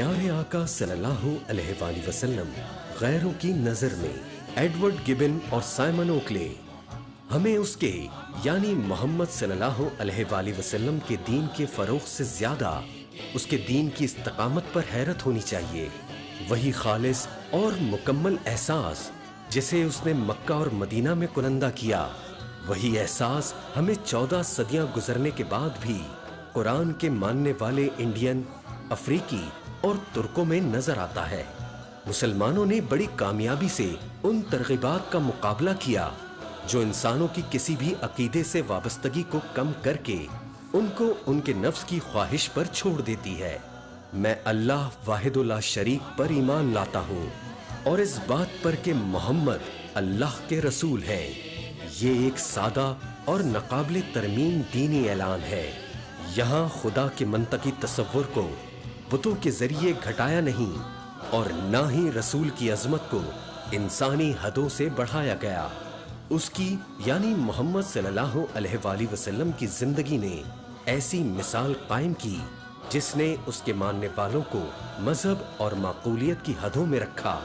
प्यारे आका सल्लल्लाहु अलैहि वसल्लम, गैरों की नज़र में एडवर्ड गिबन और साइमन ओकले, हमें उसके, यानी मोहम्मद सल्लल्लाहु अलैहि वसल्लम के दीन के फरोग से ज़्यादा, उसके दीन की इस्तकामत पर हैरत होनी चाहिए। वही खालिस और मुकम्मल एहसास, जिसे उसने मक्का और मदीना में कुनंदा किया। वही एहसास हमें चौदह सदियाँ गुजरने के बाद भी, कुरान के मानने वाले इंडियन, अफ्रीकी और तुर्कों में नज़र आता है। मुसलमानों ने बड़ी कामयाबी से उन तरगीबात का मुकाबला किया, जो इंसानों की किसी भी अकीदे से वाबस्तगी को कम करके उनको उनके नफ्स की ख्वाहिश पर छोड़ देती है। मैं अल्लाह वाहिदुल्ला शरीक पर ईमान लाता हूँ और इस बात पर कि मोहम्मद अल्लाह के रसूल हैं। ये एक सादा और नकाबले तरमीम दीनी ऐलान है। यहाँ खुदा के मनतकी तस्वुर को बुतों के ज़रिए घटाया नहीं और न ही रसूल की अजमत को इंसानी हदों से बढ़ाया गया। उसकी, यानी मोहम्मद सल्लल्लाहु अलैहि वसल्लम की ज़िंदगी ने ऐसी मिसाल कायम की, जिसने उसके मानने वालों को मज़हब और माकूलियत की हदों में रखा।